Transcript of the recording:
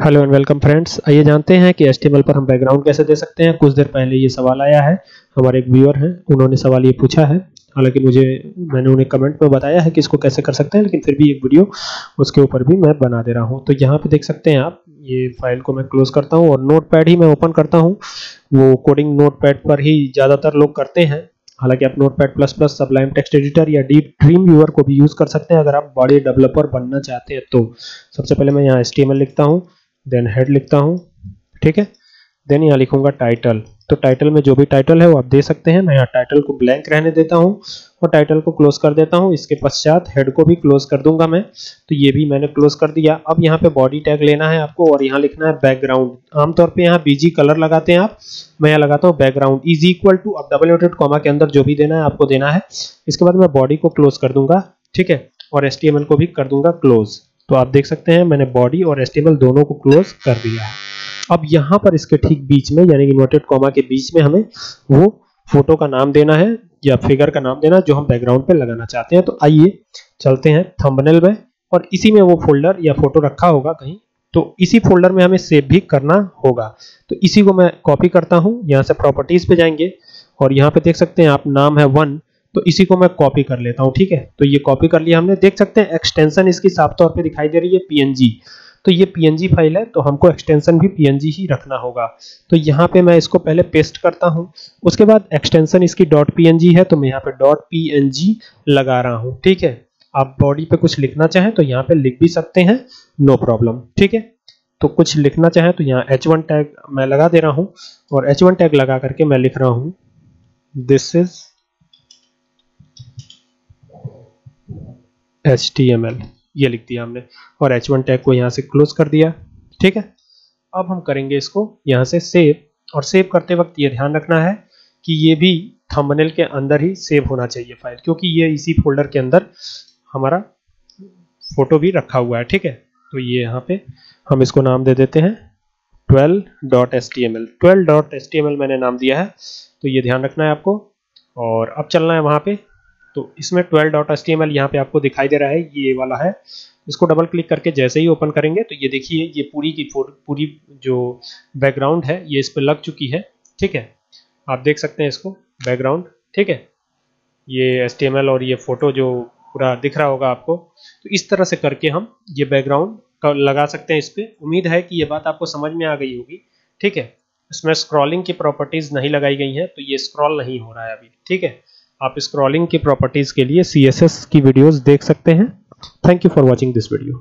Hello and welcome friends आइए जानते हैं कि एच पर हम बैकग्राउंड कैसे दे सकते हैं। कुछ देर पहले ये सवाल आया है। हमारे एक व्यूअर हैं, उन्होंने सवाल ये पूछा है। हालाँकि मुझे, मैंने उन्हें कमेंट में बताया है कि इसको कैसे कर सकते हैं, लेकिन फिर भी एक वीडियो उसके ऊपर भी मैं बना दे रहा हूँ। तो यहाँ पे देख सकते हैं आप, ये फ़ाइल को मैं क्लोज करता हूँ और नोट ही मैं ओपन करता हूँ। वो कोडिंग नोट पर ही ज़्यादातर लोग करते हैं। हालाँकि आप Notepad plus plus Sublime Text editor या डीप ड्रीम व्यूअर को भी यूज़ कर सकते हैं। अगर आप बड़े डेवलपर बनना चाहते हैं तो सबसे पहले मैं यहाँ एस लिखता हूँ। देन हेड लिखता हूँ, ठीक है? देन यहाँ लिखूँगा टाइटल तो टाइटल में जो भी टाइटल है वो आप दे सकते हैं। मैं यहाँ टाइटल को ब्लैंक रहने देता हूँ और टाइटल को क्लोज कर देता हूँ। इसके पश्चात हेड को भी क्लोज कर दूँगा मैं। तो ये भी मैंने क्लोज कर दिया। अब यहाँ पे बॉडी टैग लेना है आपको और यहाँ लिखना है बैकग्राउंड आमतौर पे यहाँ बीजी कलर लगाते हैं आप। मैं यहाँ लगाता हूँ बैकग्राउंड इज़ इक्वल टू अब डबल नोटेड कॉमा के अंदर जो भी देना है आपको देना है। इसके बाद मैं बॉडी को क्लोज कर दूँगा, ठीक है? और एस को भी कर दूँगा क्लोज तो आप देख सकते हैं मैंने बॉडी और एस दोनों को क्लोज कर दिया है। अब यहाँ पर इसके ठीक बीच में, यानी इन्वर्टेड कॉमा के बीच में हमें वो फ़ोटो का नाम देना है या फिगर का नाम देना जो हम बैकग्राउंड पे लगाना चाहते हैं। तो आइए चलते हैं थंबनेल में और इसी में वो फोल्डर या फ़ोटो रखा होगा कहीं। तो इसी फोल्डर में हमें सेव भी करना होगा। तो इसी को मैं कॉपी करता हूँ। यहाँ से प्रॉपर्टीज़ पे जाएँगे और यहाँ पे देख सकते हैं आप नाम है वन तो इसी को मैं कॉपी कर लेता हूँ, ठीक है? तो ये कॉपी कर लिया हमने। देख सकते हैं एक्सटेंशन इसकी साफ़ तौर पे दिखाई दे रही है पीएनजी तो ये पीएनजी फ़ाइल है तो हमको एक्सटेंशन भी पीएनजी ही रखना होगा। तो यहाँ पे मैं इसको पहले पेस्ट करता हूँ। उसके बाद एक्सटेंशन इसकी डॉट पीएनजी है तो मैं यहाँ पे डॉट पीएनजी लगा रहा हूँ, ठीक है? आप बॉडी पे कुछ लिखना चाहें तो यहाँ पे लिख भी सकते हैं नो प्रॉब्लम ठीक है? तो कुछ लिखना चाहें तो यहाँ H1 टैग मैं लगा दे रहा हूँ और H1 टैग लगा करके मैं लिख रहा हूँ this is H T M L ये लिख दिया हमने, और एच वन टैग को यहाँ से क्लोज कर दिया, ठीक है? अब हम करेंगे इसको यहाँ से सेव और सेव करते वक्त ये ध्यान रखना है कि ये भी थंबनेल के अंदर ही सेव होना चाहिए फ़ाइल क्योंकि ये इसी फोल्डर के अंदर हमारा फ़ोटो भी रखा हुआ है, ठीक है? तो ये यहाँ पे हम इसको नाम दे देते हैं 12.html 12.html मैंने नाम दिया है तो ये ध्यान रखना है आपको, और अब चलना है वहाँ पे तो इसमें 12 dot S T M L यहाँ पे आपको दिखाई दे रहा है, ये वाला है। इसको डबल क्लिक करके जैसे ही ओपन करेंगे तो ये देखिए, ये पूरी की पूरी जो बैकग्राउंड है, ये इस पर लग चुकी है, ठीक है? आप देख सकते हैं इसको बैकग्राउंड ठीक है? ये एस टी एम एल और ये फ़ोटो जो पूरा दिख रहा होगा आपको तो इस तरह से करके हम ये बैकग्राउंड लगा सकते हैं इस पर उम्मीद है कि ये बात आपको समझ में आ गई होगी, ठीक है? इसमें स्क्रॉलिंग की प्रॉपर्टीज़ नहीं लगाई गई हैं तो ये स्क्रॉल नहीं हो रहा है अभी, ठीक है? आप स्क्रॉलिंग की प्रॉपर्टीज़ के लिए सीएसएस की वीडियोस देख सकते हैं। Thank you for watching this video